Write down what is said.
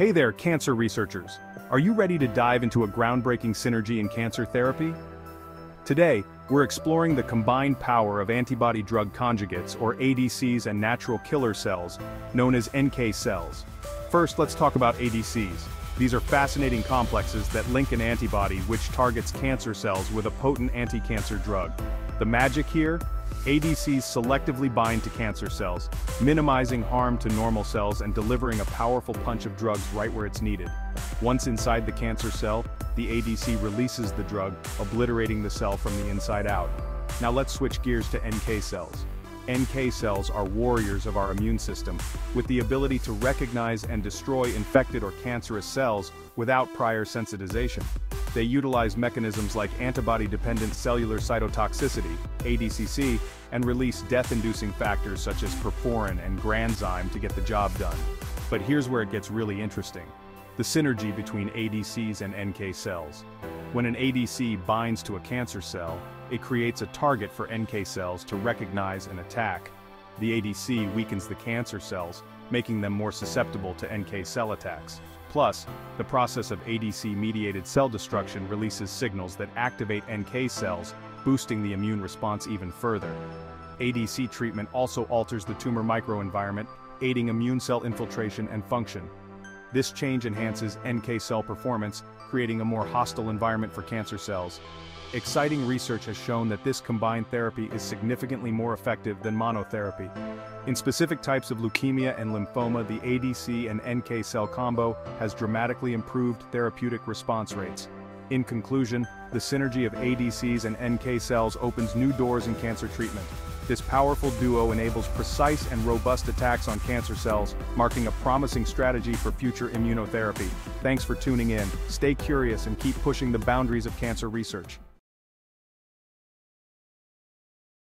Hey there, cancer researchers. Are you ready to dive into a groundbreaking synergy in cancer therapy? Today, we're exploring the combined power of antibody-drug conjugates or ADCs and natural killer cells, known as NK cells. First, let's talk about ADCs. These are fascinating complexes that link an antibody which targets cancer cells with a potent anti-cancer drug. The magic here? ADCs selectively bind to cancer cells, minimizing harm to normal cells and delivering a powerful punch of drugs right where it's needed. Once inside the cancer cell, the ADC releases the drug, obliterating the cell from the inside out. Now let's switch gears to NK cells. NK cells are warriors of our immune system, with the ability to recognize and destroy infected or cancerous cells without prior sensitization. They utilize mechanisms like antibody-dependent cellular cytotoxicity, ADCC, and release death-inducing factors such as perforin and granzyme to get the job done. But here's where it gets really interesting. The synergy between ADCs and NK cells. When an ADC binds to a cancer cell, it creates a target for NK cells to recognize and attack. The ADC weakens the cancer cells, making them more susceptible to NK cell attacks. Plus, the process of ADC-mediated cell destruction releases signals that activate NK cells, boosting the immune response even further. ADC treatment also alters the tumor microenvironment, aiding immune cell infiltration and function. This change enhances NK cell performance, creating a more hostile environment for cancer cells. Exciting research has shown that this combined therapy is significantly more effective than monotherapy. In specific types of leukemia and lymphoma the ADC and NK cell combo has dramatically improved therapeutic response rates. In conclusion, the synergy of ADCs and NK cells opens new doors in cancer treatment. This powerful duo enables precise and robust attacks on cancer cells, marking a promising strategy for future immunotherapy. Thanks for tuning in, stay curious and keep pushing the boundaries of cancer research.